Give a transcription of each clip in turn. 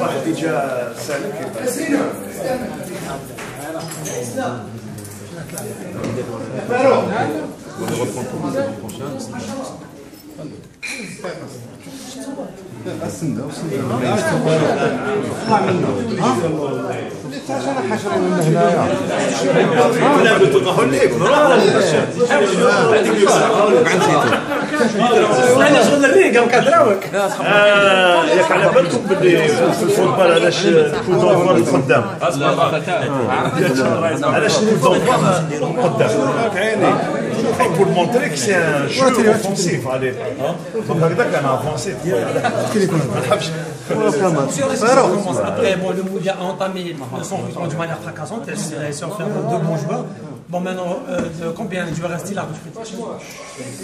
واحد اللي جا سالك السنده طلع منه ها انت أنا حشرين من هنايا لا بتقول لك أنا شغل الريق كدراوك ياك على بالكم باللي في الفوتبال علاش دونفوار القدام علاش كل دونفوار القدام عيني pour montrer que c'est un jeu offensif allez donc هكذاك انا افونسي ما نحبش Après, bon, le Moudia a entamé son recrutement de manière fracassante. Il a réussi à faire deux bons joueurs. Bon, maintenant, euh, de combien de joueurs reste-t-il à recruter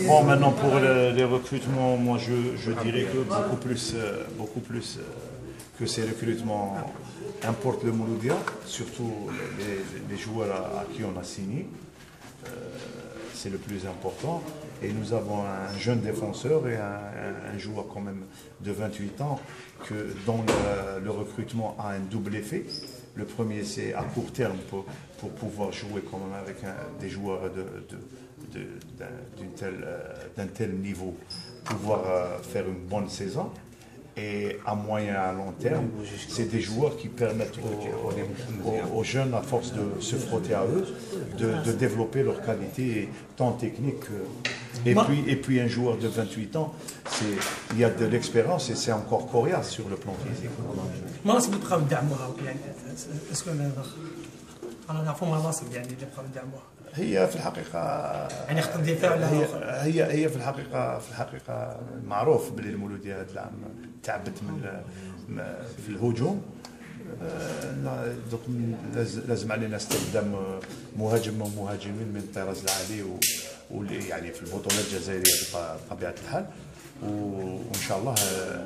Bon, maintenant pour le- les recrutements, moi je, je dirais que beaucoup plus, euh, beaucoup plus euh, que ces recrutements importent le Mouloudia, surtout les, les joueurs à, à qui on a signé. C'est le plus important. Et nous avons un jeune défenseur et un, joueur quand même de 28 ans que, dont le, recrutement a un double effet. Le premier, c'est à court terme pour, pouvoir jouer quand même avec des joueurs euh, d'un tel niveau, pouvoir euh, faire une bonne saison et à moyen et à long terme, c'est des joueurs qui permettent aux, jeunes, à force de se frotter à eux, de, développer leurs qualités tant techniques que... Et puis, et puis un joueur de 28 ans, il y a de l'expérience et c'est encore coriace sur le plan physique. Est-ce qu'on a... هي في الحقيقة يعني خط الدفاع ولا هي؟ هي هي في الحقيقة في الحقيقة معروف باللي المولودية هذا العام تعبت من في الهجوم آه، لازم علينا استخدام مهاجم ومهاجمين من الطراز العالي واللي يعني في البطولة الجزائرية بط- بطبيعة الحال و- وإن شاء الله آه،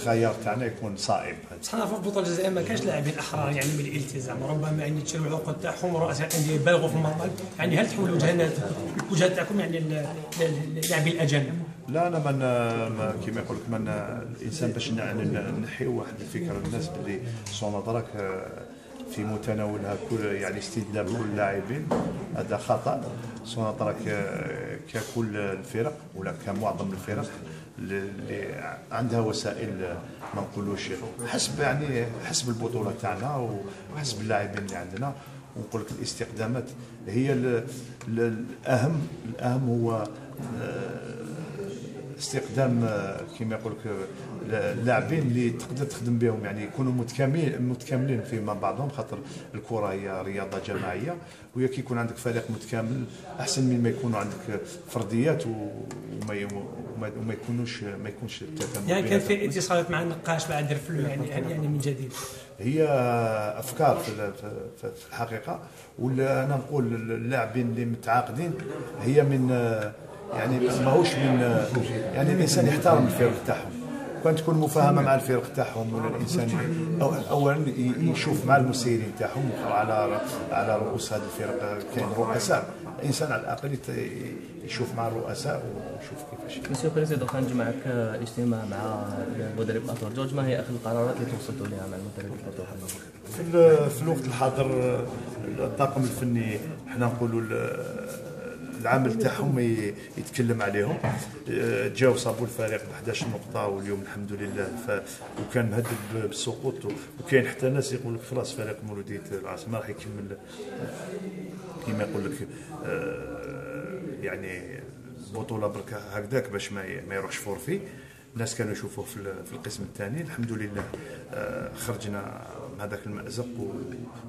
الخيار تاعنا يكون صائب. بصح أنا في البطولة الجزائرية ما كانش لاعبين احرار يعني من الالتزام. ربما يعني تشريو العقود تاعهم ورؤساء الأندية يبالغوا في المطالب يعني هل تحولوا الوجهات تاعكم يعني ل- ل- للاعبين الأجانب؟ لا أنا من ما كيما يقول لك من الإنسان باش ن- ن- نحيو واحد الفكرة. للناس باللي سونادراك في متناولها كل يعني استدلال كل اللاعبين هذا خطأ. سونادراك ككل الفرق ولا كمعظم الفرق اللي عندها وسائل ما نقولوش حسب يعني حسب البطولة تاعنا وحسب اللاعبين اللي عندنا. ونقول لك الاستخدامات هي ال- ال- الأهم الأهم هو آه، استخدام آه، كما يقول لك اللاعبين اللي تقدر تخدم بهم. يعني يكونوا متكاملين متكاملين فيما بعضهم خاطر الكرة هي رياضة جماعية. وهي كي يكون عندك فريق متكامل أحسن من ما يكونوا عندك فرديات وما وما, يكونوش ما يكونش يعني كان. في اتصالات مع النقاش مع درفلو يعني هل يعني من جديد. هي أفكار في ال- في- في في الحقيقة. ولا أنا نقول اللاعبين اللي متعاقدين هي من يعني ماهوش من يعني الإنسان يحترم الفرق تاعهم. كان تكون مفاهمة مع الفرق تاعهم ولا الإنسان أو- اولا يشوف مع المسيرين تاعهم وعلى على رؤوس هذه الفرق كاين رؤساء. الإنسان على الأقل يشوف مع الرؤساء ويشوف كيفاش مسيو بريزيدون كنجي معك اجتماع مع المدرب الاطهر جورج ما هي آخر القرارات اللي توصلتوا لها مع المدرب الاطهر في في الوقت الحاضر الطاقم الفني إحنا نقولوا ال- العمل تاعهم يتكلم عليهم. جاو صابوا الفريق ب 11 نقطه واليوم الحمد لله. ف وكان مهدد بالسقوط. وكاين حتى ناس يقول لك خلاص فريق مولودية العاصمة راح يكمل. كما يقول لك آه، يعني بطولة برك هكذاك باش ما ما يروحش فورفي. الناس كانوا يشوفوه في ال- في القسم الثاني. الحمد لله آه، خرجنا من هذاك المأزق و-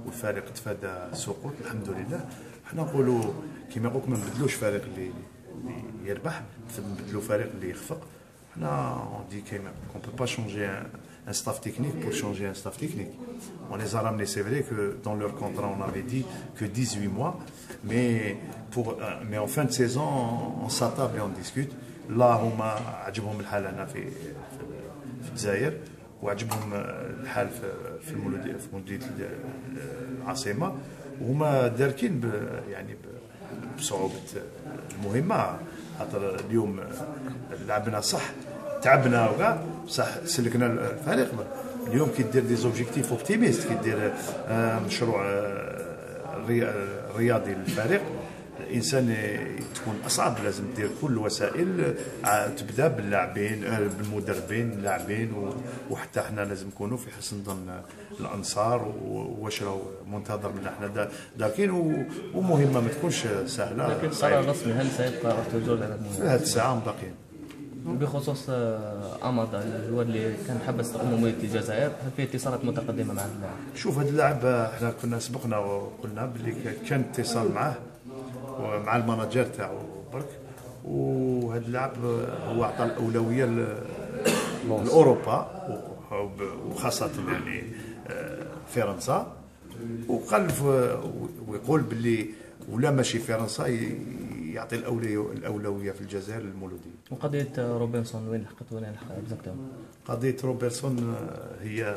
والفريق تفادى السقوط الحمد لله. حنا نقولوا كما يقولك ما نبدلوش فريق اللي يربح نبدلوا فريق اللي يخفق. حنا on dit que on peut pas changer un, un staff technique pour changer un staff technique. On les a ramenés, c'est vrai que dans leur contrat, on avait dit que 18 mois, mais, pour, euh, mais en fin de saison, on, on s'attable et on discute. Là, هما عجبهم الحال هنا في في الجزائر وعجبهم الحال في في المولودية في مولودية العاصمة وهما داركين ب- يعني ب- بصعوبة المهمة خاطر اليوم لعبنا صح تعبنا وكاع بصح سلكنا الفريق. اليوم كيدير دي زوبجيكتيف أوبتيميست كيدير آه، مشروع آه، آه، رياضي للفريق الإنسان تكون أصعب لازم دير كل الوسائل آه، تبدأ باللاعبين آه، بالمدربين اللاعبين وحتى إحنا لازم نكونوا في حسن ظن الأنصار واش راهو منتظر منا إحنا دا- داكين و- ومهمة ما تكونش سهلة لكن صعيبة. قرار رسمي هل سيبقى جورج على؟ هذه الساعة باقيين بخصوص آه، اللي هو اللي كان حبس اموميه الجزائر هل في اتصالات متقدمة مع اللاعب؟ شوف هذا اللاعب إحنا كنا سبقنا وقلنا باللي كان اتصال معاه ومع المانجير تاعو برك. وهذا اللاعب هو عطى الأولوية لأوروبا وب- وخاصة يعني آه، فرنسا. وقال ويقول باللي ولا ماشي فرنسا يعطي الاولويه الأولوية في الجزائر للمولوديه وقضية روبنسون وين لحقت وين لحقت exactement؟ قضية روبرتسون آه، هي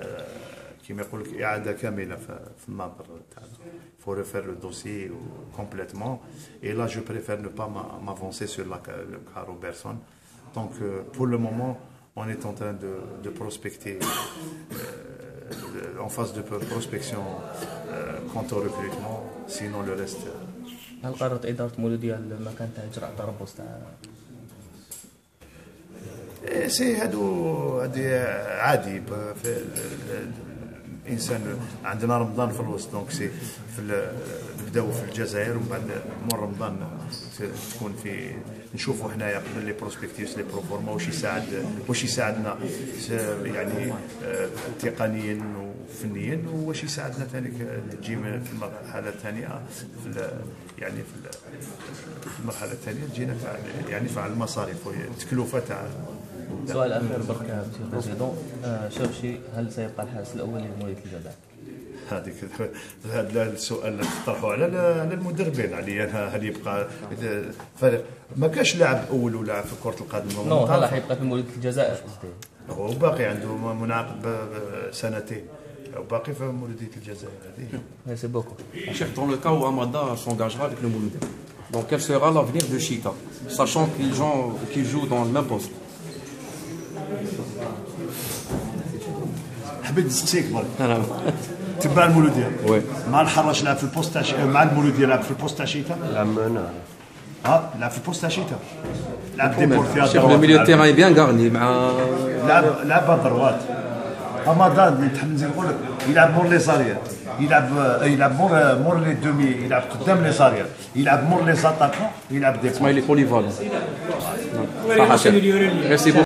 آه، كما يقول لك اعاده كامله في في النظر تاعنا faut refaire le dossier complètement et là je préfère ne pas m'a- m'avancer sur la, ca- le cas Robertson donc euh, pour le moment on est en train de, de prospecter euh, en phase de prospection euh, quant au recrutement sinon le reste euh, هل قررت اداره مولوديه المكان تاع اجراء تربص تاع إيه، سي هادو هادي عادي ب- في ال- ال- الانسان عندنا رمضان في الوسط دونك سي في نبداو في الجزائر ومن بعد مور رمضان تكون في نشوفوا حنايا قبل les prospectives les proforma واش يساعد واش يساعدنا يعني آه، تقنيا وفنيا واش يساعدنا ثاني تجي في المرحله الثانية في يعني في ال- في المرحله الثانية تجينا يعني فعل المصاريف والتكلفه تاع سؤال اخير برك président آه، شوشي هل سيبقى الحارس الأول لمولوديه الجزائر؟ هذيك هذا السؤال اللي تطرحوا على على المدربين علي أنا هل يبقى فريق ما كاش لاعب أول ولاعب في كرة القدم. هو نو هلا منتظر. حيبقى في مولوديه الجزائر. قصدي هو باقي عنده منعقد ب- ب- سنتين. وباقي في مولوديه الجزائر هذه. merci beaucoup Chef, dans le cas où Amada s'engagera avec le Mouloudia, donc quel sera l'avenir de Chita, sachant qu'ils jouent, qu'ils jouent dans le même poste? حبيت نسقسيك برك تبع المولوديه وي. مع الحراش لعب في البوست تاع شي- مع المولوديه لعب في البوست تاع شيتا عمنا ها لعب في البوست تاع شيتا لعب ديبورتيا Chef, le milieu de terrain est bien garni. مع لعب لعب دروات رمضان نتحمل نقول لك يلعب مور لي زارير يلعب يلعب مور مور لي دومي يلعب قدام لي زارير يلعب مور لي زاتاكون يلعب دي اسماعيلي بوليفالون ولا يمكن